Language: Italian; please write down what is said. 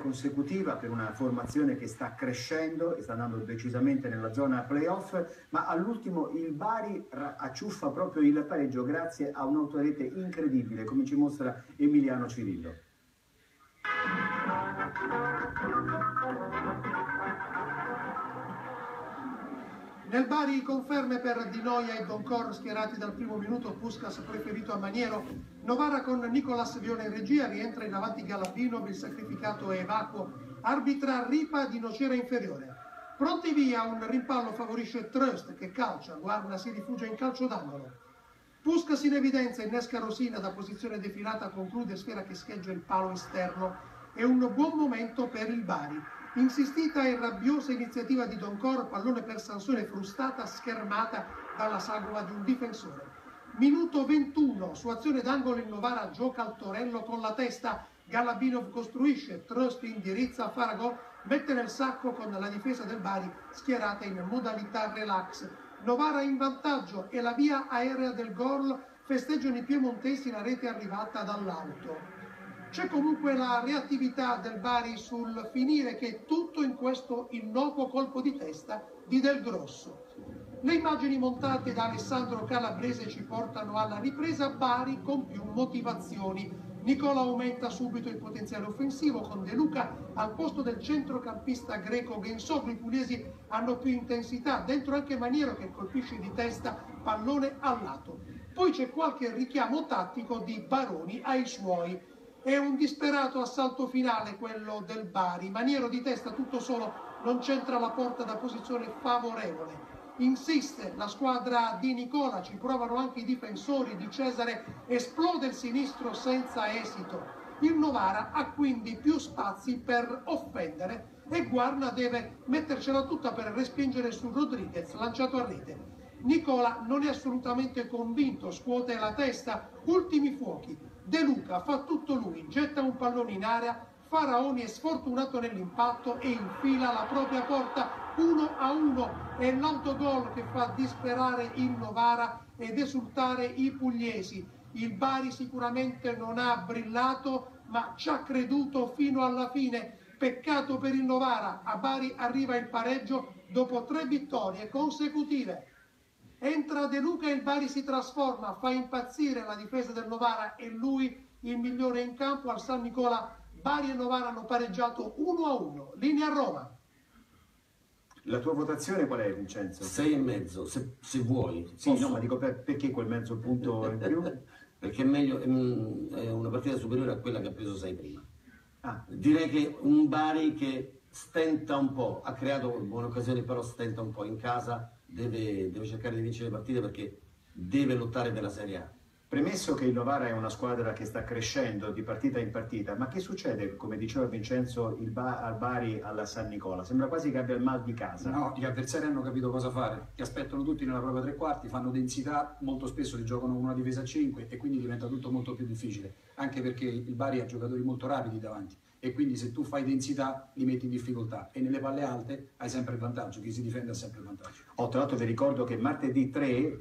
consecutiva per una formazione che sta crescendo e sta andando decisamente nella zona playoff, ma all'ultimo il Bari acciuffa proprio il pareggio grazie a un'autorete incredibile, come ci mostra Emiliano Cirillo. Nel Bari conferme per Di Noia e Doncor schierati dal primo minuto Puskas preferito a Maniero. Novara con Nicolas Vione in regia rientra in avanti Galabinov, il sacrificato è evacuo. Arbitra Ripa di nocera inferiore. Pronti via, un rimpallo favorisce Trust che calcia, Guarna si rifugia in calcio d'angolo. Puskas in evidenza, innesca Rosina da posizione defilata, conclude sfera che scheggia il palo esterno. È un buon momento per il Bari. Insistita e rabbiosa iniziativa di Don Cor, pallone per Sansone frustata, schermata dalla sagoma di un difensore. Minuto 21, su azione d'angolo il Novara gioca al Torello con la testa, Galabinov costruisce, Trust indirizza, Faragò mette nel sacco con la difesa del Bari schierata in modalità relax. Novara in vantaggio e la via aerea del gol festeggiano i piemontesi la rete arrivata dall'auto. C'è comunque la reattività del Bari sul finire che tutto in questo innocuo colpo di testa di Del Grosso. Le immagini montate da Alessandro Calabrese ci portano alla ripresa Bari con più motivazioni. Nicola aumenta subito il potenziale offensivo con De Luca al posto del centrocampista greco Gensoglu. I pugliesi hanno più intensità, dentro anche Maniero che colpisce di testa pallone al lato. Poi c'è qualche richiamo tattico di Baroni ai suoi. È un disperato assalto finale quello del Bari, maniero di testa tutto solo, non c'entra la porta da posizione favorevole. Insiste la squadra di Nicola, ci provano anche i difensori di Cesare, esplode il sinistro senza esito. Il Novara ha quindi più spazi per offendere e Guarna deve mettercela tutta per respingere su Rodriguez, lanciato a rete. Nicola non è assolutamente convinto, scuote la testa, ultimi fuochi, De Luca fa tutto lui, getta un pallone in area, Faraoni è sfortunato nell'impatto e infila la propria porta 1 a 1. È l'autogol che fa disperare il Novara ed esultare i pugliesi. Il Bari sicuramente non ha brillato, ma ci ha creduto fino alla fine. Peccato per il Novara, a Bari arriva il pareggio dopo tre vittorie consecutive. Entra De Luca e il Bari si trasforma, fa impazzire la difesa del Novara e lui il migliore in campo al San Nicola. Bari e Novara hanno pareggiato 1 a 1. Linea a Roma. La tua votazione qual è, Vincenzo? Sei e mezzo, se, se vuoi. Sì, Posso? no, ma dico per, perché quel mezzo punto in più? perché è meglio, è una partita superiore a quella che ha preso 6 prima. Ah. Direi che un Bari che stenta un po', ha creato buone occasioni, però stenta un po' in casa deve, deve cercare di vincere le partite perché deve lottare per la Serie A. Premesso che il Novara è una squadra che sta crescendo di partita in partita, ma che succede, come diceva Vincenzo, ba- al Bari alla San Nicola? Sembra quasi che abbia il mal di casa. No, gli avversari hanno capito cosa fare, ti aspettano tutti nella propria tre quarti, fanno densità, molto spesso li giocano una difesa a 5 e quindi diventa tutto molto più difficile, anche perché il Bari ha giocatori molto rapidi davanti e quindi se tu fai densità li metti in difficoltà e nelle palle alte hai sempre il vantaggio, chi si difende ha sempre il vantaggio. Oh, tra l'altro vi ricordo che martedì 3